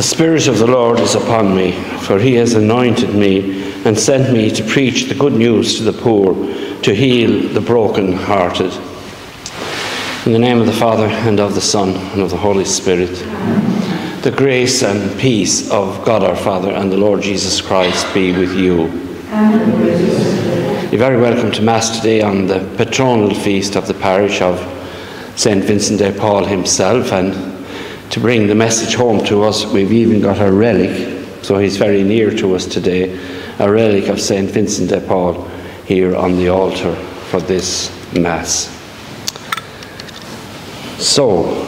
The Spirit of the Lord is upon me, for he has anointed me and sent me to preach the good news to the poor, to heal the broken-hearted. In the name of the Father, and of the Son, and of the Holy Spirit, the grace and peace of God our Father and the Lord Jesus Christ be with you. You're very welcome to Mass today on the patronal feast of the parish of St. Vincent de Paul himself, and to bring the message home to us, we've even got a relic, so he's very near to us today, a relic of St. Vincent de Paul here on the altar for this Mass. So,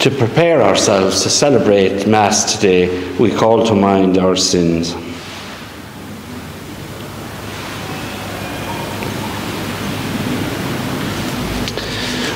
to prepare ourselves to celebrate Mass today, we call to mind our sins.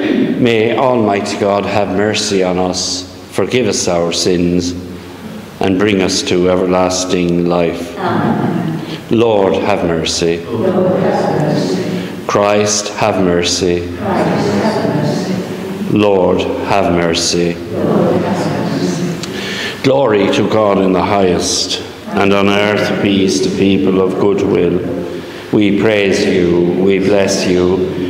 May Almighty God have mercy on us, forgive us our sins, and bring us to everlasting life. Amen. Lord, have mercy. Lord, have mercy. Christ, have mercy. Christ, have mercy. Lord, have mercy. Lord, have mercy. Glory to God in the highest, and on earth peace to people of good will. We praise you, we bless you,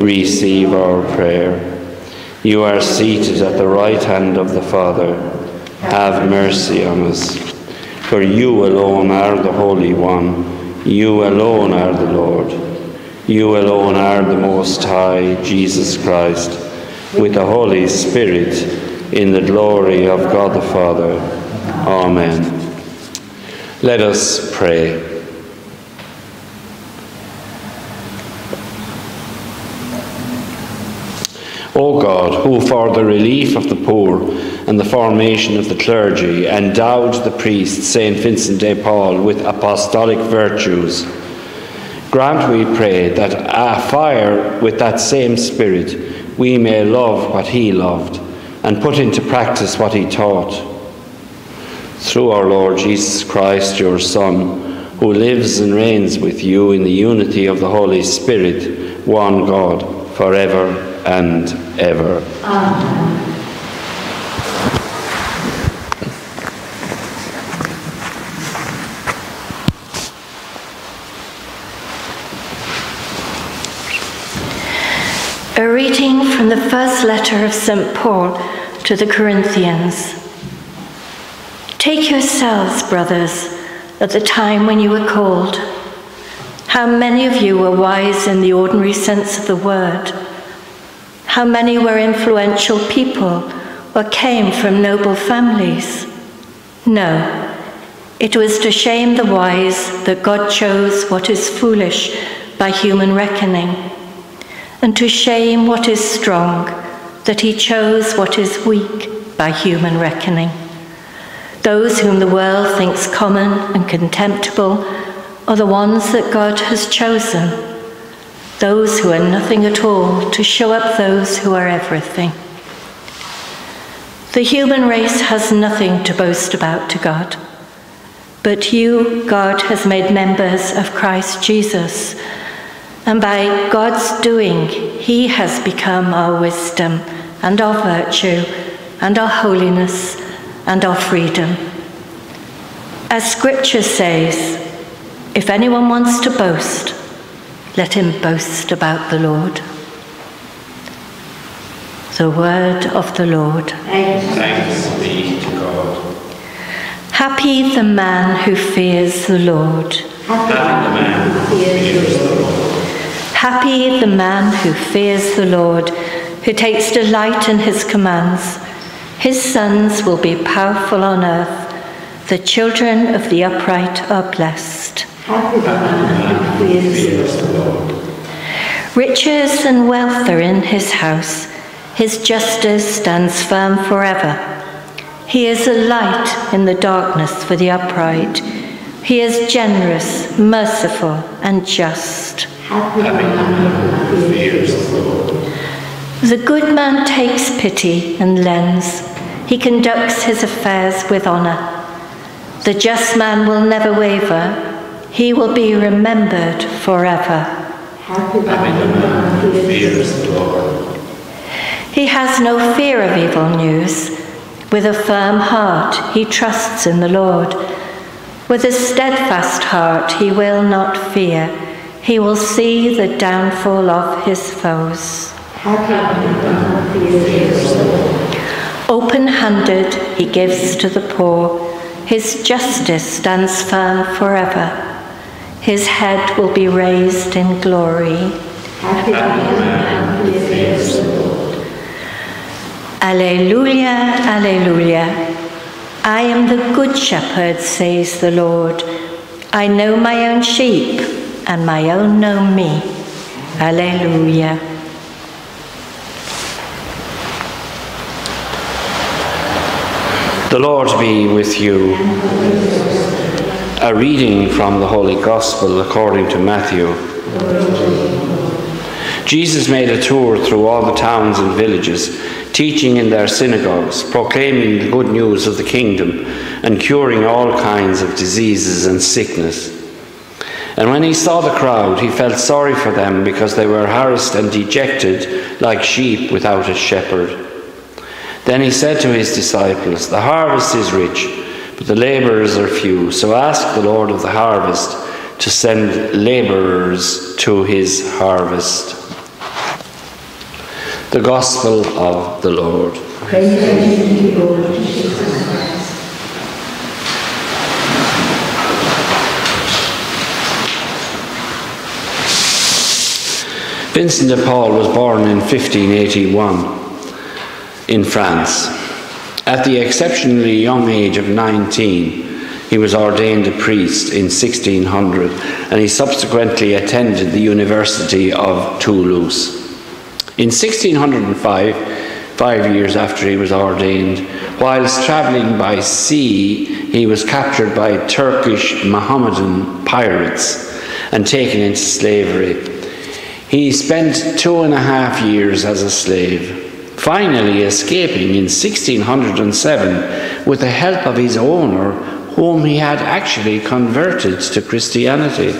receive our prayer. You are seated at the right hand of the Father, have mercy on us. For you alone are the Holy One, you alone are the Lord. You alone are the Most High, Jesus Christ, with the Holy Spirit, in the glory of God the Father. Amen. Let us pray. O God, who for the relief of the poor and the formation of the clergy endowed the priest St. Vincent de Paul with apostolic virtues, grant, we pray, that afire with that same spirit we may love what he loved and put into practice what he taught. Through our Lord Jesus Christ, your Son, who lives and reigns with you in the unity of the Holy Spirit, one God, forever and ever. Amen. A reading from the first letter of St. Paul to the Corinthians. Take yourselves, brothers, at the time when you were called. How many of you were wise in the ordinary sense of the word? How many were influential people or came from noble families? No, it was to shame the wise that God chose what is foolish by human reckoning, and to shame what is strong, that he chose what is weak by human reckoning. Those whom the world thinks common and contemptible are the ones that God has chosen, those who are nothing at all to show up those who are everything. The human race has nothing to boast about to God, but you, God, has made members of Christ Jesus, and by God's doing, He has become our wisdom and our virtue and our holiness and our freedom. As Scripture says, if anyone wants to boast, let him boast about the Lord. The word of the Lord. Thanks be to God. Happy the man who fears the Lord. Happy the man who fears the Lord. Happy the man who fears the Lord, who takes delight in his commands. His sons will be powerful on earth. The children of the upright are blessed. Happy the man who fears the Lord. Riches and wealth are in his house. His justice stands firm forever. He is a light in the darkness for the upright. He is generous, merciful, and just. Happy the man who fears the Lord. The good man takes pity and lends. He conducts his affairs with honour. The just man will never waver. He will be remembered forever. Happy the man who fears the Lord. He has no fear of evil news. With a firm heart, he trusts in the Lord. With a steadfast heart, he will not fear. He will see the downfall of his foes. Happy the man who fears the Lord. Open handed, he gives to the poor. His justice stands firm forever. His head will be raised in glory. Happy man who fears the Lord. Alleluia, Alleluia. I am the good shepherd, says the Lord. I know my own sheep, and my own know me. Alleluia. The Lord be with you. A reading from the Holy Gospel according to Matthew. Jesus made a tour through all the towns and villages, teaching in their synagogues, proclaiming the good news of the kingdom, and curing all kinds of diseases and sickness. And when he saw the crowd, he felt sorry for them because they were harassed and dejected like sheep without a shepherd. Then he said to his disciples, The harvest is rich, but the labourers are few. So ask the Lord of the harvest to send labourers to his harvest. The Gospel of the Lord. Praise to you, Lord Jesus Christ. Vincent de Paul was born in 1581 in France. At the exceptionally young age of 19, he was ordained a priest in 1600 and he subsequently attended the University of Toulouse. In 1605, five years after he was ordained, whilst travelling by sea, he was captured by Turkish Mohammedan pirates and taken into slavery. He spent two and a half years as a slave finally escaping in 1607 with the help of his owner, whom he had actually converted to Christianity.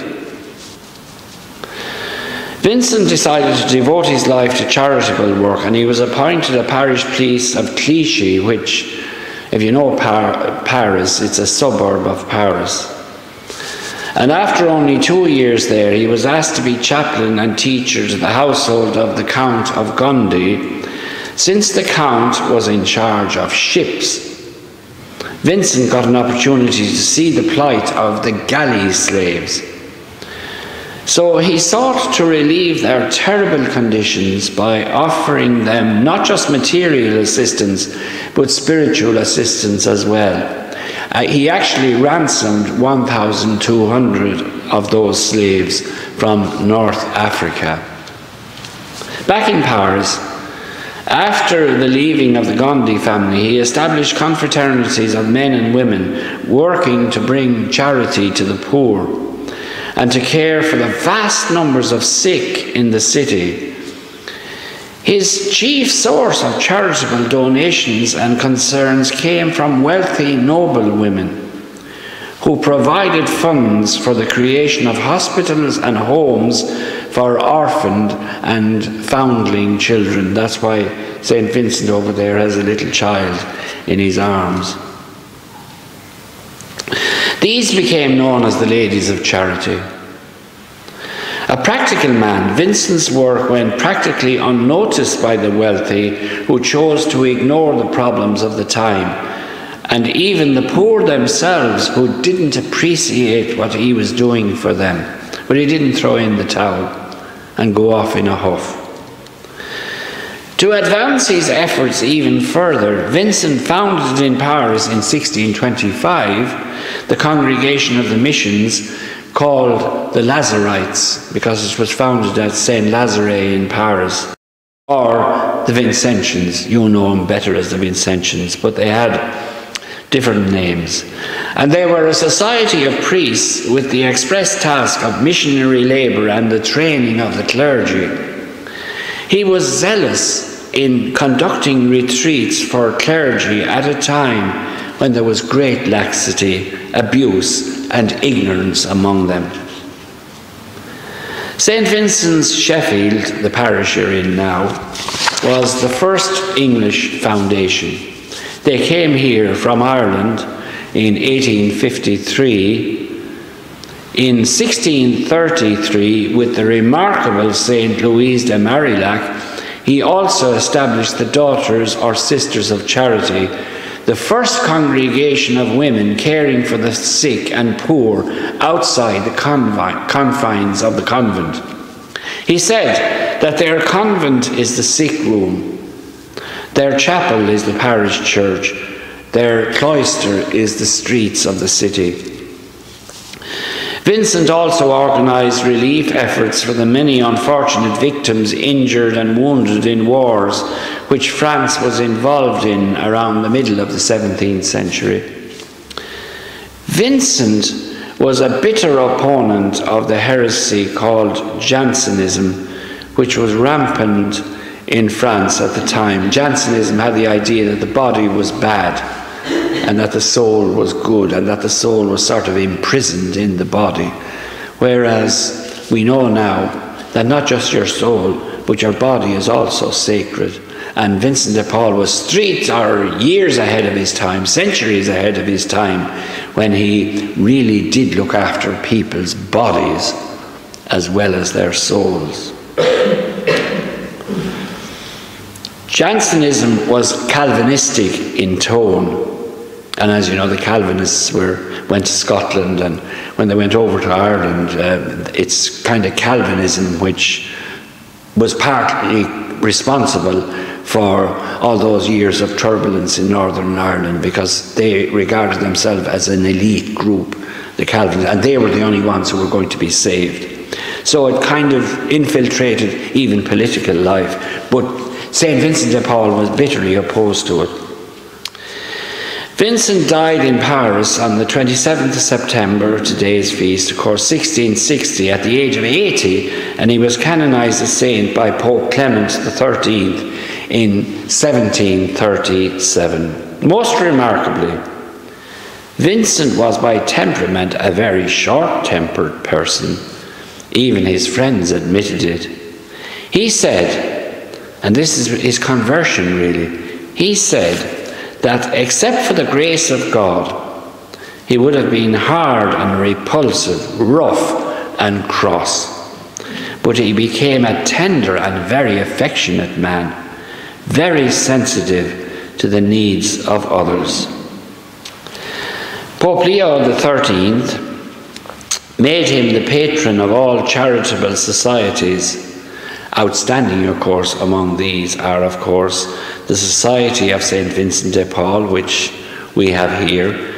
Vincent decided to devote his life to charitable work and he was appointed a parish priest of Clichy, which, if you know Par- Paris, it's a suburb of Paris. And after only two years there, he was asked to be chaplain and teacher to the household of the Count of Gondi, since the Count was in charge of ships, Vincent got an opportunity to see the plight of the galley slaves. So he sought to relieve their terrible conditions by offering them not just material assistance, but spiritual assistance as well. Uh, he actually ransomed 1,200 of those slaves from North Africa. Back in Paris, after the leaving of the Gondi family, he established confraternities of men and women working to bring charity to the poor and to care for the vast numbers of sick in the city. His chief source of charitable donations and concerns came from wealthy noble women who provided funds for the creation of hospitals and homes for orphaned and foundling children. That's why St. Vincent over there has a little child in his arms. These became known as the Ladies of Charity. A practical man, Vincent's work went practically unnoticed by the wealthy who chose to ignore the problems of the time and even the poor themselves who didn't appreciate what he was doing for them. But he didn't throw in the towel and go off in a huff. To advance his efforts even further, Vincent founded in Paris in 1625 the Congregation of the Missions called the Lazarites because it was founded at Saint Lazare in Paris, or the Vincentians. You know them better as the Vincentians, but they had different names. And they were a society of priests with the express task of missionary labour and the training of the clergy. He was zealous in conducting retreats for clergy at a time when there was great laxity, abuse, and ignorance among them. St. Vincent's Sheffield, the parish you're in now, was the first English foundation. They came here from Ireland in 1853. In 1633, with the remarkable St. Louise de Marillac, he also established the Daughters or Sisters of Charity, the first congregation of women caring for the sick and poor outside the confines of the convent. He said that their convent is the sick room, their chapel is the parish church, their cloister is the streets of the city. Vincent also organised relief efforts for the many unfortunate victims injured and wounded in wars which France was involved in around the middle of the 17th century. Vincent was a bitter opponent of the heresy called Jansenism, which was rampant in France at the time. Jansenism had the idea that the body was bad and that the soul was good and that the soul was sort of imprisoned in the body. Whereas we know now that not just your soul, but your body is also sacred. And Vincent de Paul was streets or years ahead of his time, centuries ahead of his time, when he really did look after people's bodies as well as their souls. Jansenism was Calvinistic in tone. And as you know, the Calvinists were, went to Scotland, and when they went over to Ireland, uh, it's kind of Calvinism which was partly responsible for all those years of turbulence in Northern Ireland because they regarded themselves as an elite group, the Calvinists, and they were the only ones who were going to be saved. So it kind of infiltrated even political life. But St. Vincent de Paul was bitterly opposed to it. Vincent died in Paris on the 27th of September, today's feast, of course, 1660, at the age of 80, and he was canonized a saint by Pope Clement XIII in 1737. Most remarkably, Vincent was by temperament a very short tempered person. Even his friends admitted it. He said, and this is his conversion really. He said that except for the grace of God, he would have been hard and repulsive, rough and cross. But he became a tender and very affectionate man, very sensitive to the needs of others. Pope Leo XIII made him the patron of all charitable societies Outstanding, of course, among these are, of course, the Society of St. Vincent de Paul, which we have here,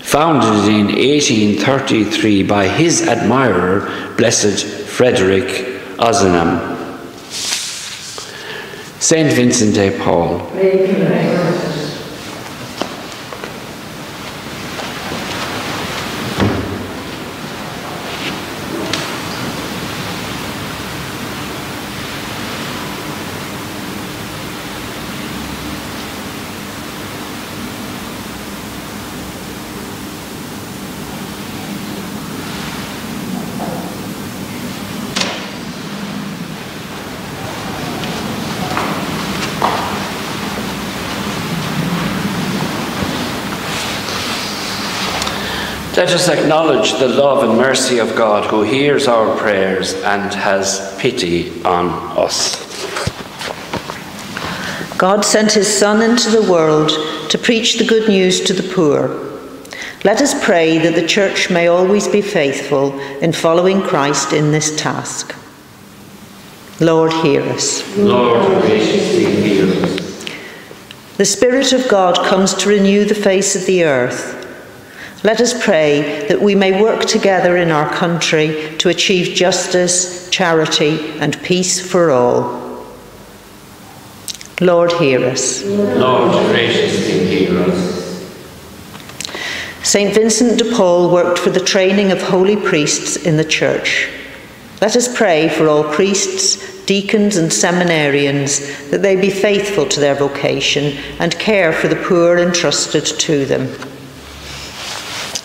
founded in 1833 by his admirer, Blessed Frederick Ozanam. St. Vincent de Paul. Let us acknowledge the love and mercy of God who hears our prayers and has pity on us. God sent his Son into the world to preach the good news to the poor. Let us pray that the Church may always be faithful in following Christ in this task. Lord, hear us. Lord, graciously hear us. The Spirit of God comes to renew the face of the earth. Let us pray that we may work together in our country to achieve justice, charity, and peace for all. Lord, hear us. Lord, graciously hear us. St. Vincent de Paul worked for the training of holy priests in the Church. Let us pray for all priests, deacons, and seminarians that they be faithful to their vocation and care for the poor entrusted to them.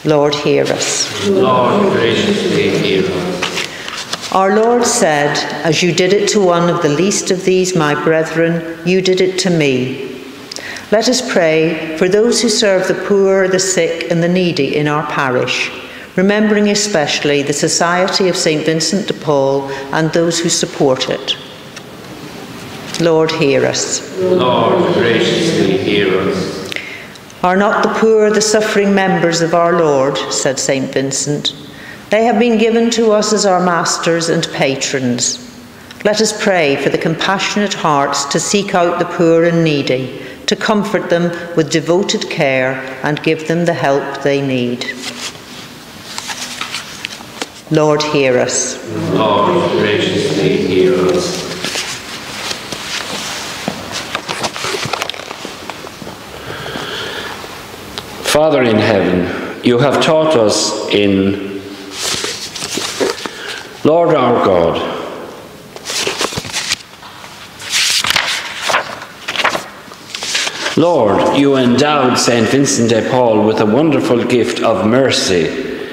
Lord, hear us. Lord, graciously hear us. Our Lord said, As you did it to one of the least of these, my brethren, you did it to me. Let us pray for those who serve the poor, the sick, and the needy in our parish, remembering especially the Society of St. Vincent de Paul and those who support it. Lord, hear us. Lord, graciously hear us. Are not the poor the suffering members of our Lord? said St. Vincent. They have been given to us as our masters and patrons. Let us pray for the compassionate hearts to seek out the poor and needy to comfort them with devoted care and give them the help they need. Lord, hear us. Lord, graciously hear us. Father in heaven, you have taught us in Lord our God Lord, you endowed St. Vincent de Paul with a wonderful gift of mercy.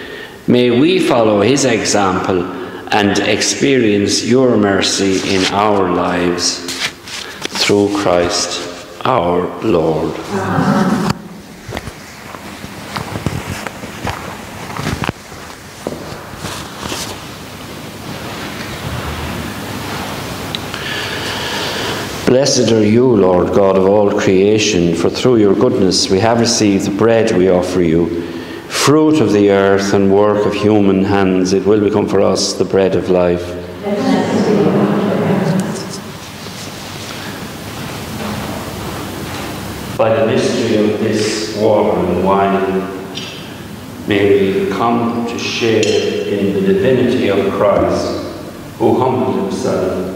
May we follow his example and experience your mercy in our lives through Christ our Lord. Amen. Blessed are you, Lord God of all creation, for through your goodness we have received the bread we offer you, fruit of the earth and work of human hands. It will become for us the bread of life. By the mystery of this water and wine, may we come to share in the divinity of Christ, who humbled himself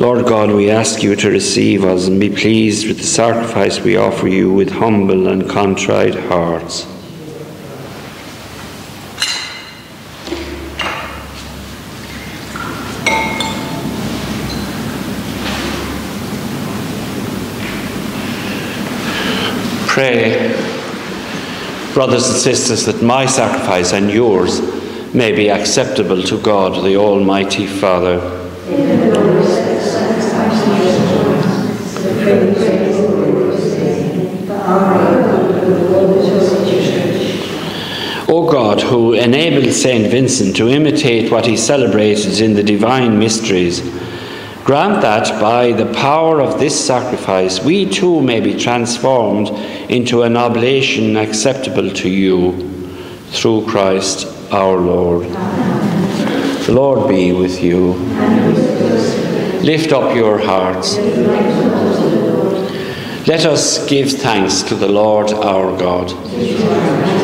Lord God, we ask you to receive us and be pleased with the sacrifice we offer you with humble and contrite hearts. Pray, brothers and sisters, that my sacrifice and yours may be acceptable to God, the Almighty Father. O Who enabled Saint Vincent to imitate what he celebrated in the divine mysteries, grant that by the power of this sacrifice we too may be transformed into an oblation acceptable to you through Christ our Lord. Amen. The Lord be with you. Lift up your hearts. Let us give thanks to the Lord our God.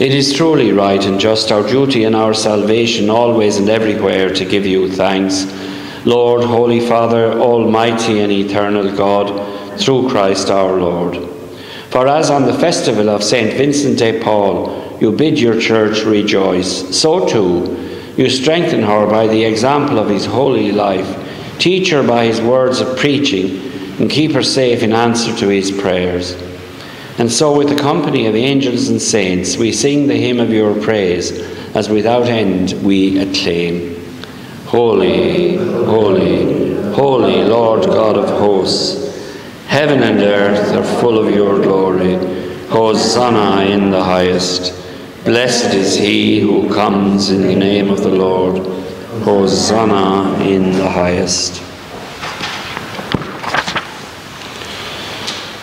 It is truly right and just our duty and our salvation always and everywhere to give you thanks. Lord, Holy Father, Almighty and Eternal God, through Christ our Lord. For as on the festival of St. Vincent de Paul you bid your church rejoice, so too you strengthen her by the example of his holy life, teach her by his words of preaching, and keep her safe in answer to his prayers. And so, with the company of angels and saints, we sing the hymn of your praise, as without end we acclaim Holy, holy, holy Lord God of hosts, heaven and earth are full of your glory. Hosanna in the highest. Blessed is he who comes in the name of the Lord. Hosanna in the highest.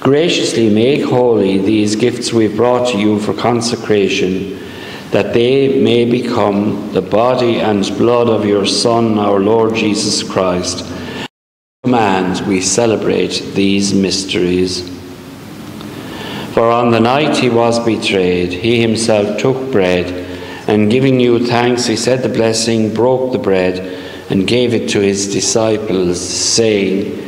Graciously make holy these gifts we've brought to you for consecration, that they may become the body and blood of your Son, our Lord Jesus Christ. Command we celebrate these mysteries. For on the night he was betrayed, he himself took bread, and giving you thanks, he said the blessing, broke the bread, and gave it to his disciples, saying,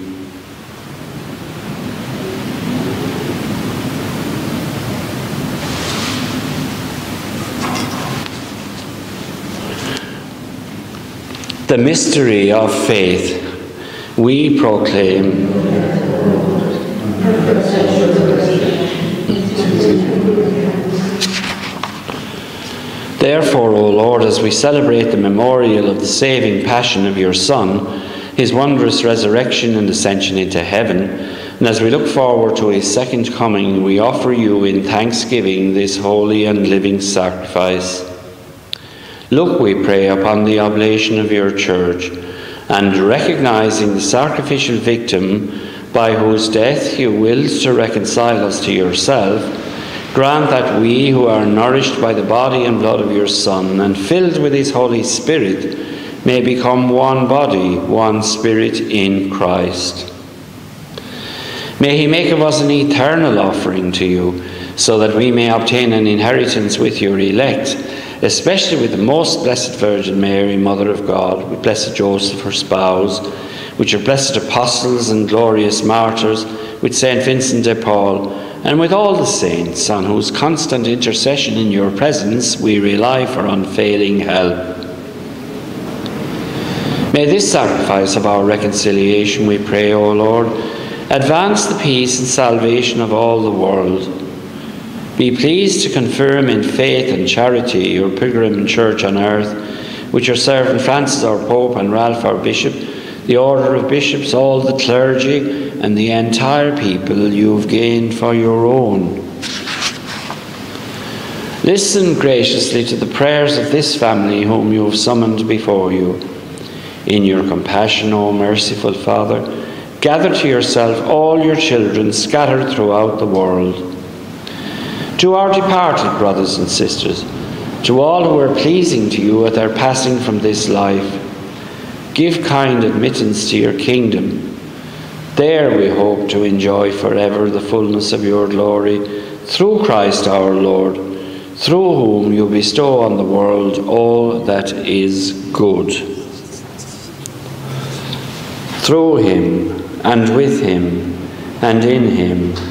The mystery of faith, we proclaim. Therefore, O Lord, as we celebrate the memorial of the saving passion of your Son, his wondrous resurrection and ascension into heaven, and as we look forward to his second coming, we offer you in thanksgiving this holy and living sacrifice. Look, we pray, upon the oblation of your church, and recognizing the sacrificial victim by whose death you willed to reconcile us to yourself, grant that we who are nourished by the body and blood of your Son and filled with his Holy Spirit may become one body, one spirit in Christ. May he make of us an eternal offering to you, so that we may obtain an inheritance with your elect especially with the most blessed Virgin Mary, Mother of God, with blessed Joseph, her spouse, with your blessed apostles and glorious martyrs, with Saint Vincent de Paul, and with all the saints on whose constant intercession in your presence we rely for unfailing help. May this sacrifice of our reconciliation, we pray, O Lord, advance the peace and salvation of all the world be pleased to confirm in faith and charity your pilgrim church on earth, which your servant Francis our Pope and Ralph our Bishop, the order of bishops, all the clergy, and the entire people you have gained for your own. Listen graciously to the prayers of this family whom you have summoned before you. In your compassion, O merciful Father, gather to yourself all your children scattered throughout the world to our departed brothers and sisters, to all who are pleasing to you at their passing from this life, give kind admittance to your kingdom. There we hope to enjoy forever the fullness of your glory, through Christ our Lord, through whom you bestow on the world all that is good. Through him, and with him, and in him,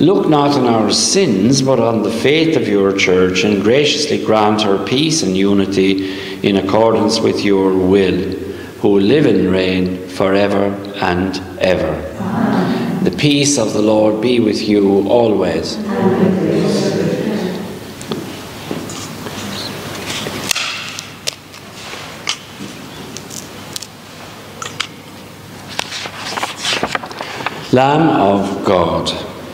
Look not on our sins, but on the faith of your church, and graciously grant her peace and unity in accordance with your will, who live and reign forever and ever. Amen. The peace of the Lord be with you always. Lamb of God,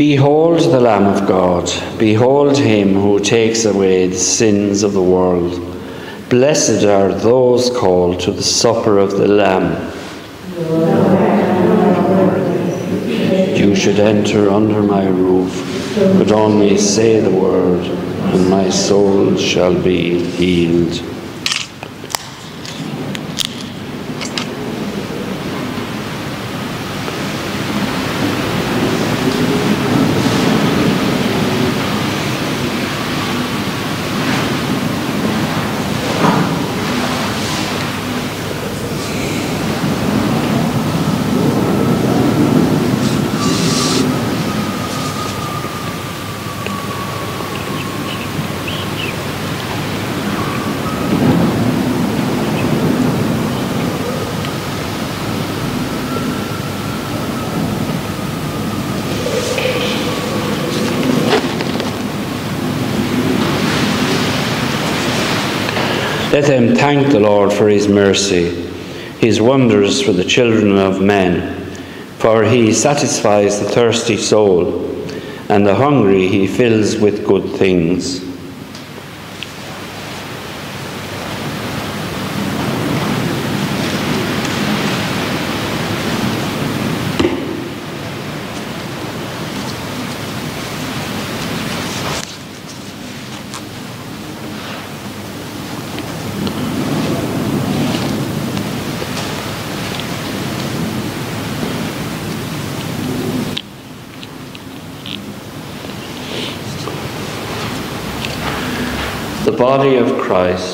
Behold the Lamb of God. Behold him who takes away the sins of the world. Blessed are those called to the supper of the Lamb. You should enter under my roof, but only say the word, and my soul shall be healed. Let them thank the Lord for his mercy, his wonders for the children of men. For he satisfies the thirsty soul, and the hungry he fills with good things. Body of Christ.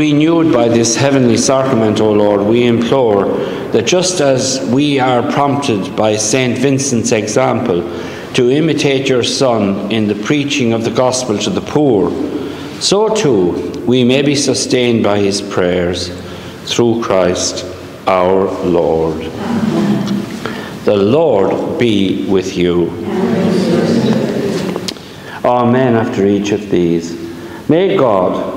Renewed by this heavenly sacrament, O Lord, we implore that just as we are prompted by St. Vincent's example to imitate your Son in the preaching of the gospel to the poor, so too we may be sustained by his prayers through Christ our Lord. The Lord be with you. Amen after each of these. May God,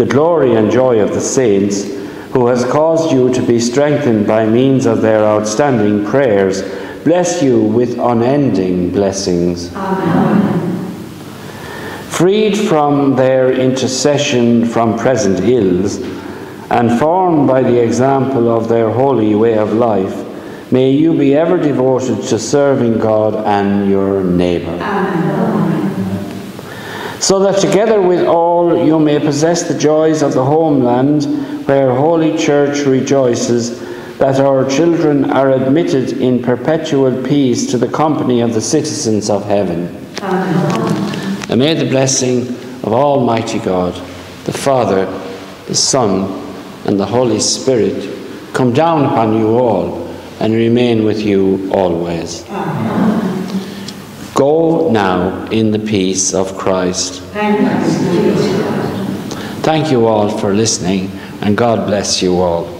the glory and joy of the saints, who has caused you to be strengthened by means of their outstanding prayers, bless you with unending blessings. Amen. Freed from their intercession from present ills, and formed by the example of their holy way of life, may you be ever devoted to serving God and your neighbour. Amen so that together with all you may possess the joys of the homeland where Holy Church rejoices that our children are admitted in perpetual peace to the company of the citizens of heaven. Amen. And may the blessing of Almighty God, the Father, the Son, and the Holy Spirit come down upon you all and remain with you always. Amen. Go now in the peace of Christ. Thank you all for listening, and God bless you all.